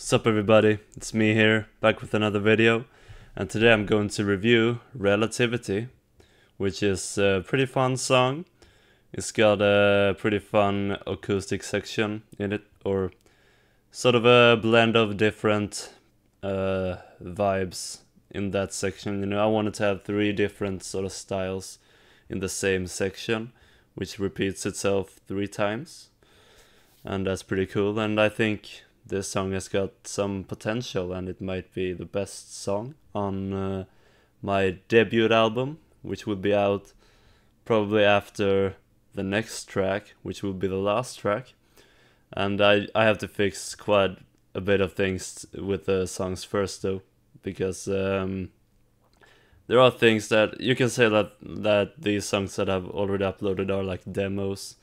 Sup everybody, it's me here, back with another video. And today I'm going to review Relativity, which is a pretty fun song. It's got a pretty fun acoustic section in it, or sort of a blend of different uh, vibes in that section. You know, I wanted to have three different sort of styles in the same section, which repeats itself three times. And that's pretty cool, and I think this song has got some potential and it might be the best song on uh, my debut album, which will be out probably after the next track, which will be the last track. And I, I have to fix quite a bit of things with the songs first though, because um, there are things that you can say that that these songs that I've already uploaded are like demos,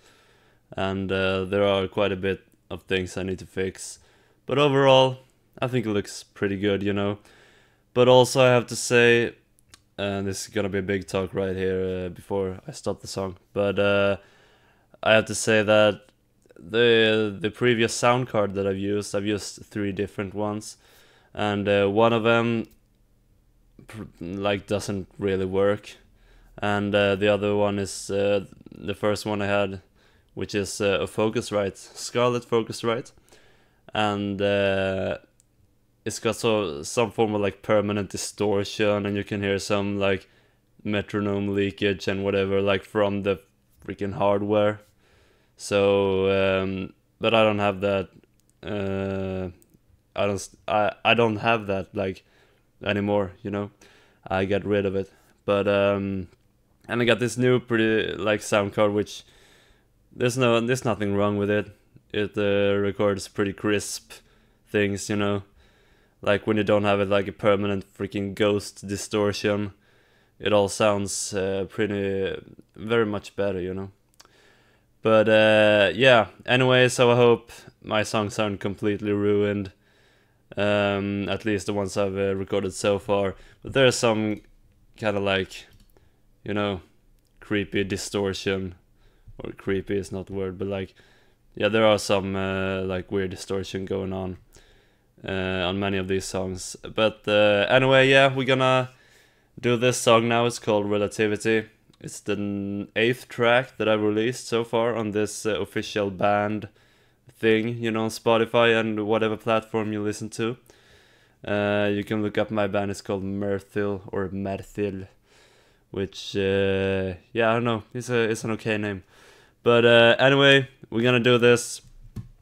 and uh, there are quite a bit of things I need to fix but overall, I think it looks pretty good, you know. But also, I have to say, and this is gonna be a big talk right here uh, before I stop the song. But uh, I have to say that the the previous sound card that I've used, I've used three different ones, and uh, one of them like doesn't really work, and uh, the other one is uh, the first one I had, which is uh, a Focusrite, Scarlett Focusrite and uh, it's got so some form of like permanent distortion, and you can hear some like metronome leakage and whatever like from the freaking hardware. So, um, but I don't have that. Uh, I don't. I I don't have that like anymore. You know, I got rid of it. But um, and I got this new pretty like sound card, which there's no there's nothing wrong with it it uh, records pretty crisp things, you know. Like when you don't have it like a permanent freaking ghost distortion, it all sounds uh, pretty, very much better, you know. But uh, yeah, anyway, so I hope my songs aren't completely ruined. Um, at least the ones I've uh, recorded so far. But there's some kind of like, you know, creepy distortion. Or creepy is not the word, but like yeah, there are some uh, like weird distortion going on uh, on many of these songs. But uh, anyway, yeah, we're gonna do this song now. It's called Relativity. It's the eighth track that I've released so far on this uh, official band thing, you know, on Spotify and whatever platform you listen to. Uh, you can look up my band. It's called Merthyl or Merthyl, which uh, yeah, I don't know. It's a it's an okay name. But uh, anyway, we're gonna do this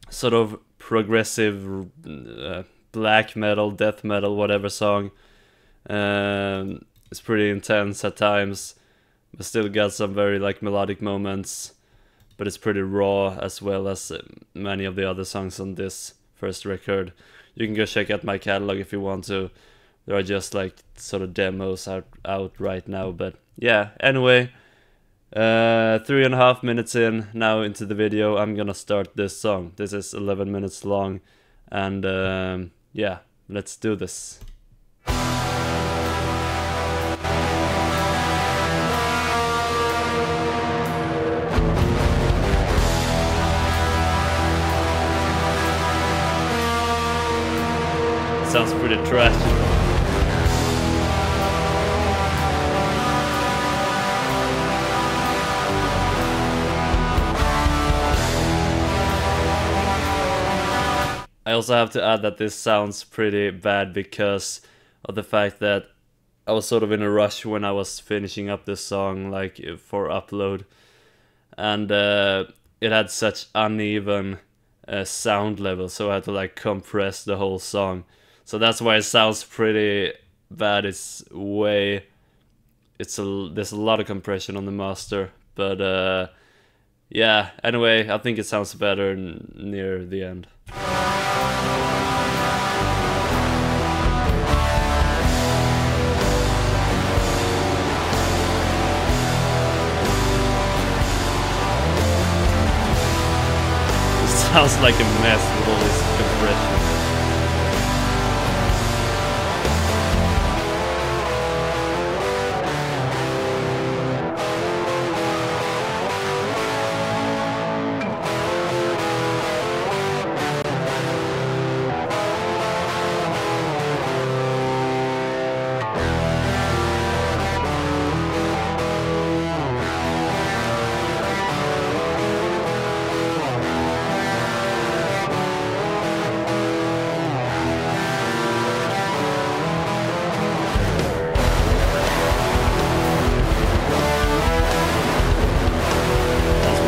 sort of progressive uh, black metal, death metal, whatever song. Um, it's pretty intense at times, but still got some very like melodic moments. But it's pretty raw as well as many of the other songs on this first record. You can go check out my catalog if you want to. There are just like sort of demos out out right now, but yeah. Anyway. Uh, three and a half minutes in now into the video, I'm gonna start this song. This is 11 minutes long, and um, yeah, let's do this. Sounds pretty trash. I also have to add that this sounds pretty bad because of the fact that I was sort of in a rush when I was finishing up this song, like for upload, and uh, it had such uneven uh, sound level, so I had to like compress the whole song. So that's why it sounds pretty bad. It's way, it's a there's a lot of compression on the master, but uh, yeah. Anyway, I think it sounds better near the end. Sounds like a mess with all this compression.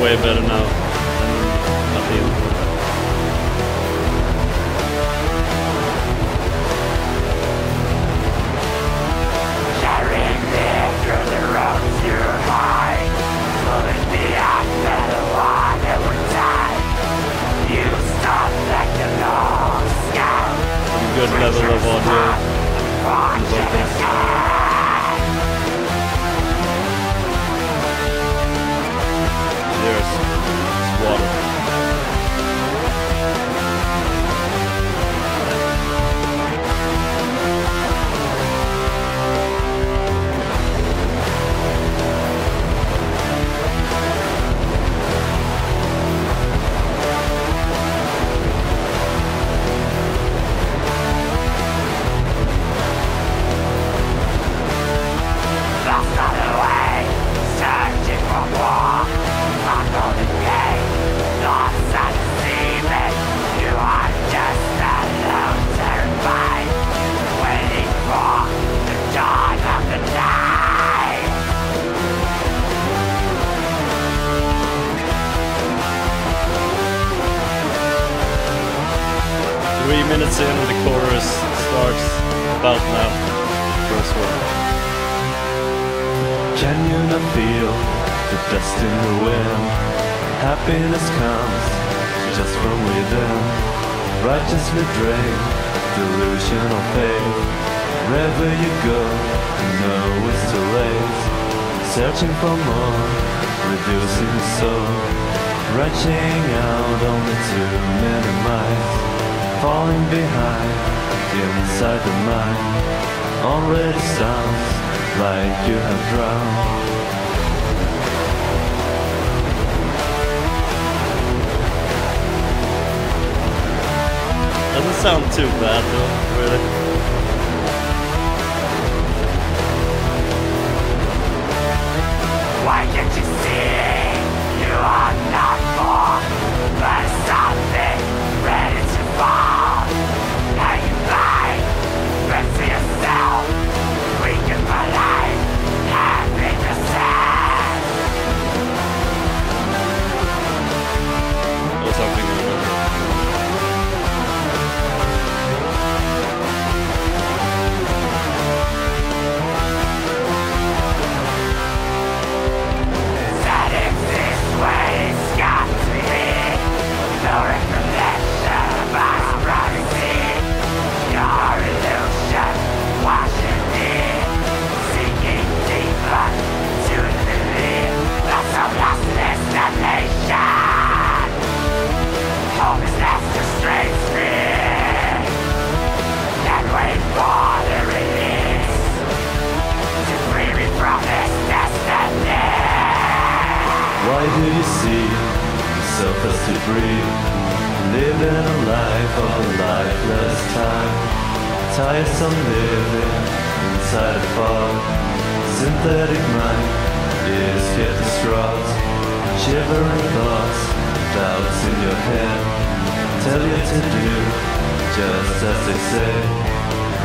way better now. Wind? Happiness comes just from within. Righteously drain delusional faith. Wherever you go, you know it's too late. Searching for more, reducing the soul. Reaching out only to minimize. Falling behind inside the mind. Already sounds like you have drowned. Doesn't sound too bad though, really. Tiresome living inside a fog. Synthetic mind is yet distraught. Shivering thoughts, doubts in your head. Tell you to do just as they say.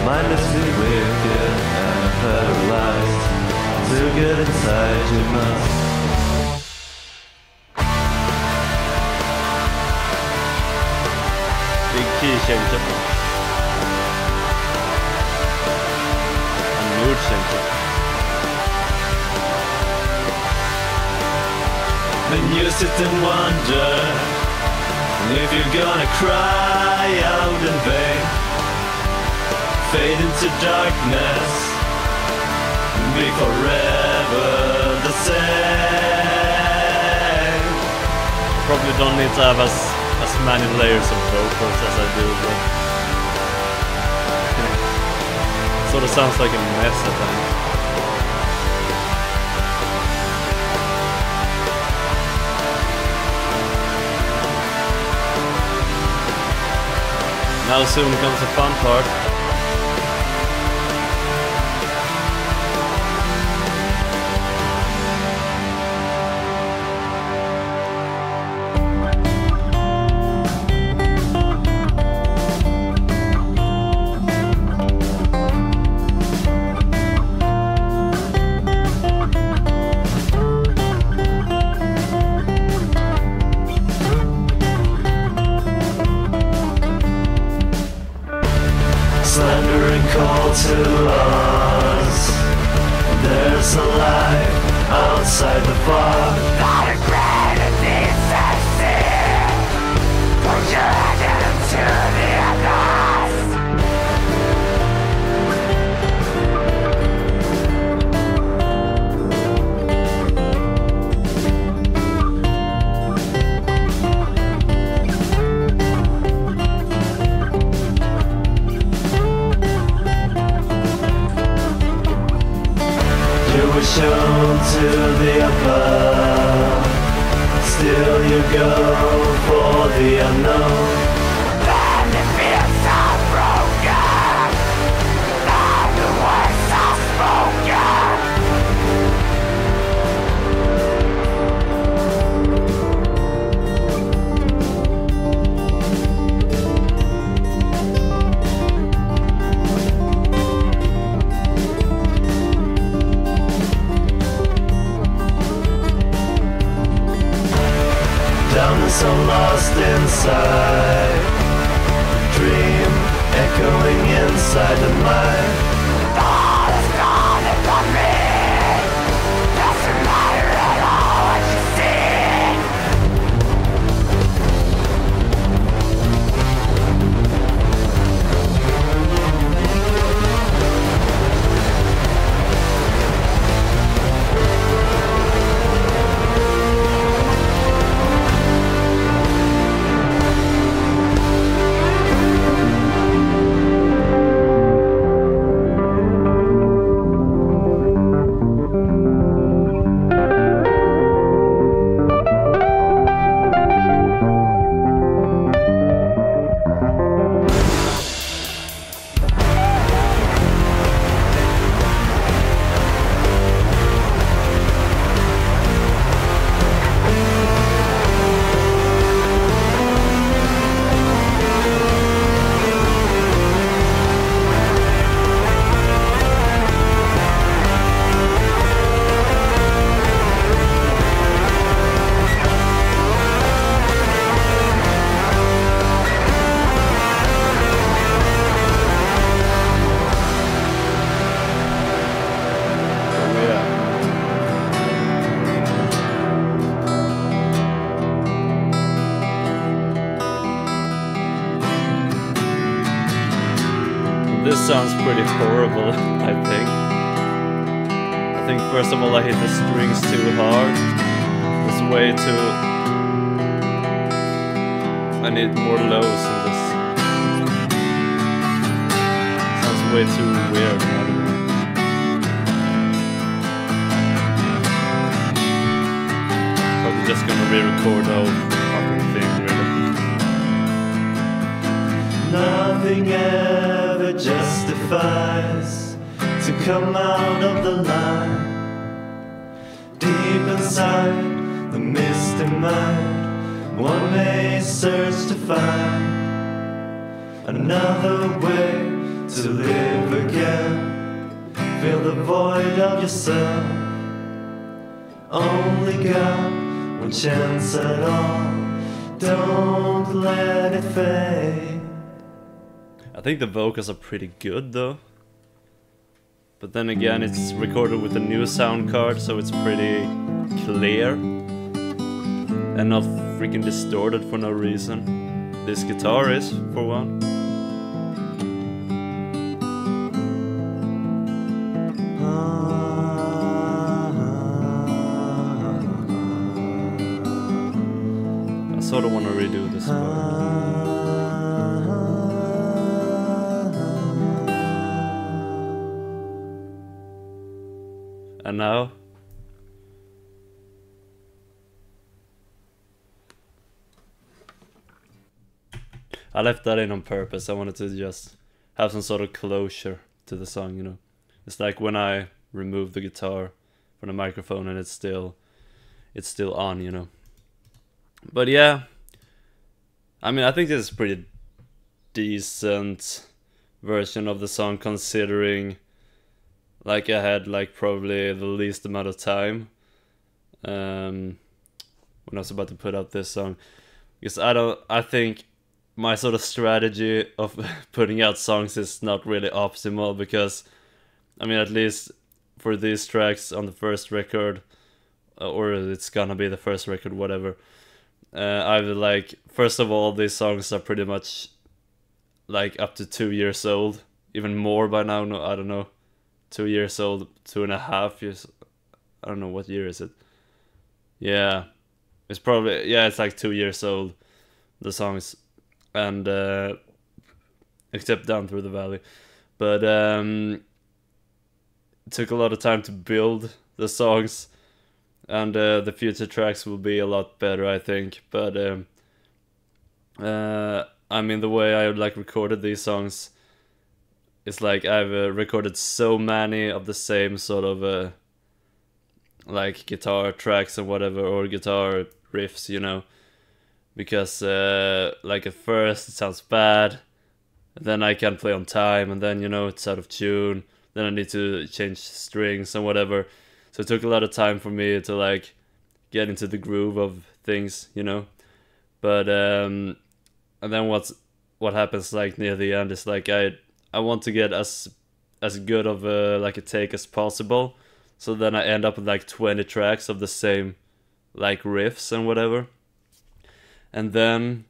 Mindlessly wicked and paralyzed. To get inside you must Big key change When you sit and wonder if you're gonna cry out in vain, fade into darkness, be forever the same. Probably don't need to have as as many layers of vocals as I do, but sort of sounds like a mess I think. Now soon comes the fun part. Sounds pretty horrible, I think. I think first of all I hit the strings too hard. It's way too... I need more lows in this. Sounds way too weird. Probably just gonna re-record the Nothing ever justifies to come out of the line. Deep inside the misty mind, one may search to find another way to live again. Fill the void of yourself. Only got one chance at all. Don't let it fade. I think the vocals are pretty good though. But then again, it's recorded with a new sound card, so it's pretty clear. And not freaking distorted for no reason. This guitar is, for one. I sort of want to redo this part. Now? I left that in on purpose. I wanted to just have some sort of closure to the song, you know. It's like when I remove the guitar from the microphone and it's still it's still on, you know. But yeah. I mean, I think this is pretty decent version of the song considering like I had like probably the least amount of time um when I was about to put out this song. Because I don't I think my sort of strategy of putting out songs is not really optimal because I mean at least for these tracks on the first record uh, or it's gonna be the first record whatever uh, I've like first of all these songs are pretty much like up to two years old even more by now no I don't know two years old two and a half years I don't know what year is it. Yeah it's probably yeah it's like two years old the songs. And uh except down through the valley. But um took a lot of time to build the songs. And uh, the future tracks will be a lot better, I think. But um, uh, I mean, the way I would like recorded these songs, it's like I've uh, recorded so many of the same sort of uh, like guitar tracks and whatever, or guitar riffs, you know, because uh, like at first it sounds bad, then I can't play on time, and then you know it's out of tune. Then I need to change strings and whatever. So it took a lot of time for me to like get into the groove of things, you know. But um and then what's what happens like near the end is like I I want to get as as good of a like a take as possible. So then I end up with like 20 tracks of the same like riffs and whatever. And then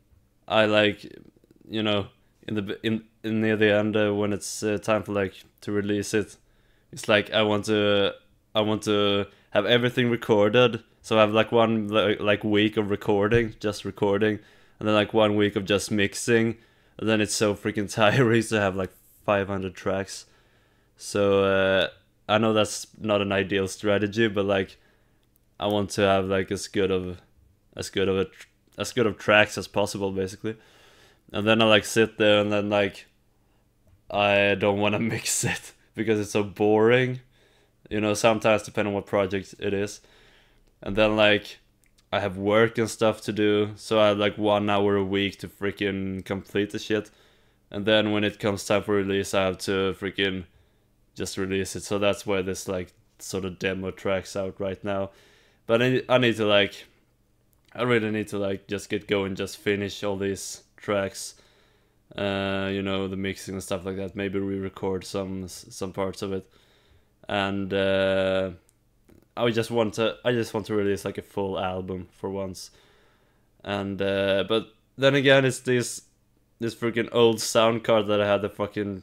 I like you know in the in, in near the end uh, when it's uh, time for like to release it it's like I want to I want to have everything recorded. So I have like one like, week of recording, just recording, and then like one week of just mixing. And then it's so freaking tiring to have like 500 tracks. So uh, I know that's not an ideal strategy, but like I want to have like as good of as good of a as good of tracks as possible, basically. And then I like sit there and then like I don't want to mix it because it's so boring you know sometimes depending on what project it is and then like i have work and stuff to do so i have like one hour a week to freaking complete the shit and then when it comes time for release i have to freaking just release it. So that's why this like sort of demo tracks out right now. But i, need to like i really need to like just get going just finish all these tracks uh you know the mixing and stuff like that. Maybe re-record some some parts of it. And uh, I just want to I just want to release like a full album for once, and uh, but then again it's this this freaking old sound card that I had that fucking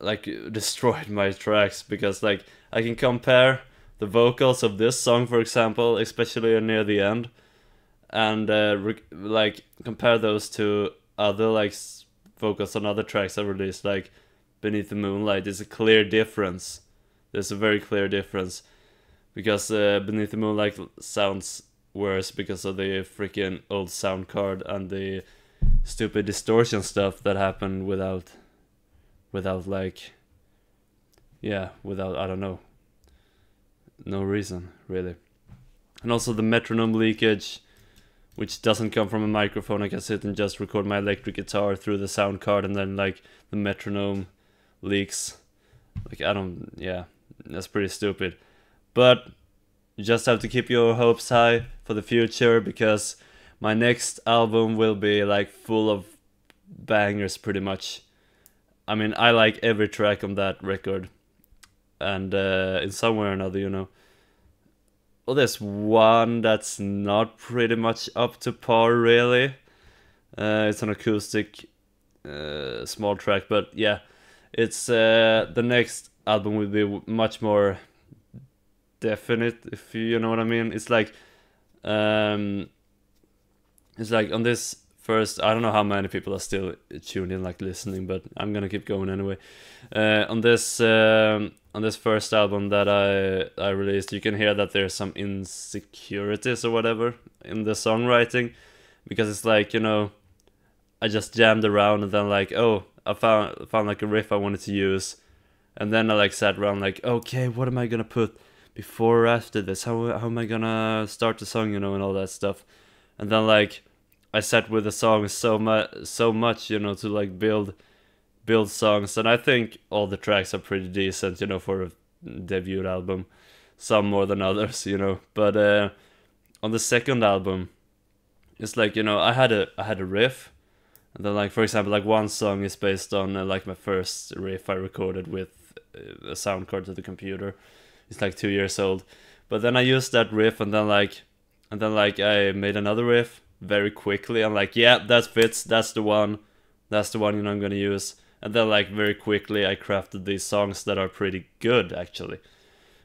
like destroyed my tracks because like I can compare the vocals of this song for example especially near the end and uh, like compare those to other like vocals on other tracks I released like Beneath the Moonlight There's a clear difference. There's a very clear difference because uh, Beneath the Moonlight sounds worse because of the freaking old sound card and the stupid distortion stuff that happened without without like yeah without I don't know. No reason really. And also the metronome leakage which doesn't come from a microphone. I can sit and just record my electric guitar through the sound card and then like the metronome leaks. Like I don't yeah that's pretty stupid. But you just have to keep your hopes high for the future because my next album will be like full of bangers pretty much. I mean, I like every track on that record. And uh, in some way or another, you know. Well, there's one that's not pretty much up to par, really. Uh, it's an acoustic uh, small track, but yeah, it's uh, the next album will be much more definite if you, you know what I mean. It's like um it's like on this first I don't know how many people are still tuned in like listening, but I'm gonna keep going anyway. Uh on this um on this first album that I I released you can hear that there's some insecurities or whatever in the songwriting because it's like, you know, I just jammed around and then like, oh, I found found like a riff I wanted to use and then I like sat around like, okay, what am I gonna put before or after this? How how am I gonna start the song, you know, and all that stuff. And then like I sat with the song so much so much, you know, to like build build songs and I think all the tracks are pretty decent, you know, for a debut album. Some more than others, you know. But uh on the second album it's like, you know, I had a I had a riff and then like for example like one song is based on uh, like my first riff I recorded with a sound card to the computer. It's like two years old, but then I used that riff and then like, and then like I made another riff very quickly. I'm like, yeah, that fits. That's the one. That's the one you know I'm gonna use. And then like very quickly I crafted these songs that are pretty good actually.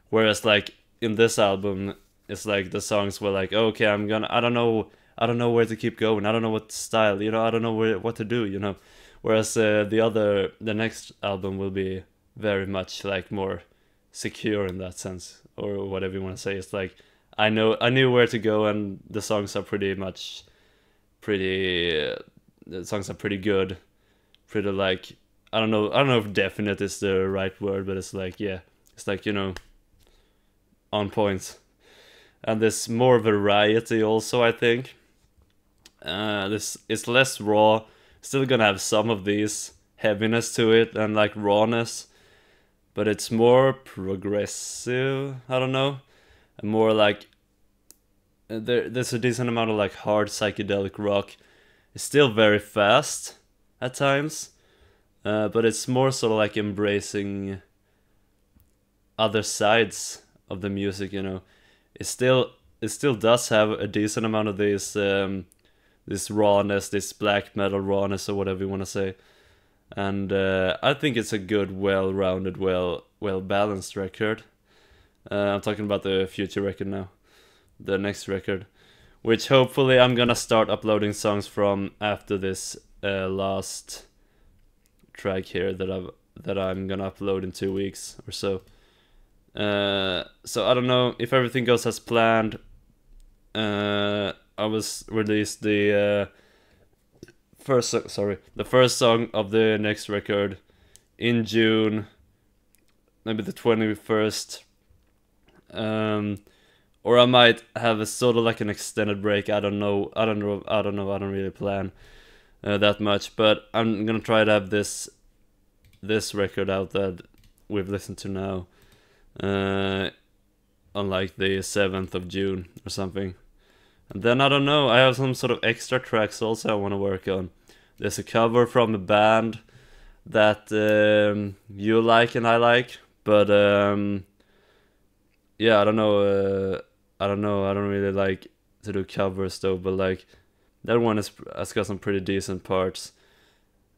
Whereas like in this album, it's like the songs were like, okay, I'm gonna, I don't know, I don't know where to keep going. I don't know what style, you know, I don't know where what to do, you know. Whereas uh, the other, the next album will be very much like more secure in that sense or whatever you want to say it's like I know I knew where to go, and the songs are pretty much pretty. Uh, the songs are pretty good, pretty like I don't know I don't know if definite is the right word, but it's like yeah, it's like you know on point, and there's more variety also I think. Uh, this it's less raw, still gonna have some of these heaviness to it and like rawness, but it's more progressive. I don't know, more like uh, there. There's a decent amount of like hard psychedelic rock. It's still very fast at times, uh, but it's more sort of like embracing other sides of the music. You know, it still it still does have a decent amount of this um, this rawness, this black metal rawness, or whatever you want to say and uh, I think it's a good, well-rounded, well well balanced record. Uh, I'm talking about the future record now, the next record, which hopefully I'm gonna start uploading songs from after this uh, last track here that I've that I'm gonna upload in two weeks or so. Uh, so I don't know if everything goes as planned. Uh, I was released the uh, first so- sorry the first song of the next record in June, maybe the twenty first. Um, or I might have a sort of like an extended break. I don't know. I don't know. I don't know. I don't really plan uh, that much, but I'm gonna try to have this this record out that we've listened to now, uh, on like the seventh of June or something. And then I don't know, I have some sort of extra tracks also I want to work on. There's a cover from a band that um, you like and I like, but um, yeah, I don't know. Uh, I don't know. I don't really like to do covers though, but like that one is has got some pretty decent parts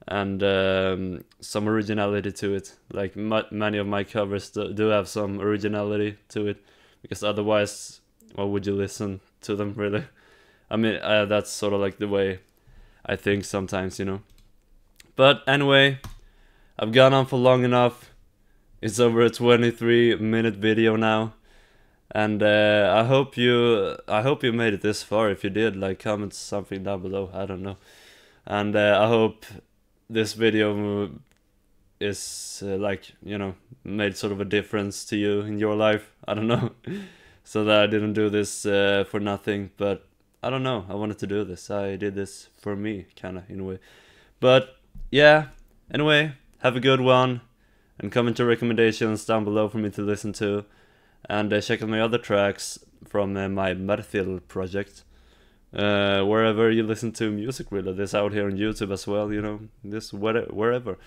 and um, some originality to it. Like many of my covers do, do have some originality to it, because otherwise, why would you listen to them really? I mean, uh, that's sort of like the way I think sometimes, you know. But anyway, I've gone on for long enough. It's over a 23 minute video now. And uh, I hope you I hope you made it this far. If you did, like comment something down below. I don't know. And uh, I hope this video is uh, like, you know, made sort of a difference to you in your life. I don't know. so that I didn't do this uh, for nothing, but I don't know. I wanted to do this. I did this for me, kind of, in a way. But, yeah. Anyway, have a good one. And comment your recommendations down below for me to listen to. And uh, check out my other tracks from uh, my Merthyl project. Uh, wherever you listen to music, really. This out here on YouTube as well, you know. This, whatever, wherever.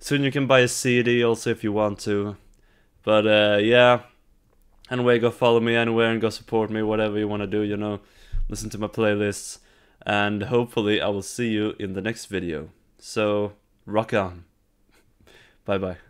Soon you can buy a CD also if you want to. But, uh, yeah. Anyway, go follow me anywhere and go support me, whatever you want to do, you know listen to my playlists, and hopefully I will see you in the next video. So, rock on. bye bye.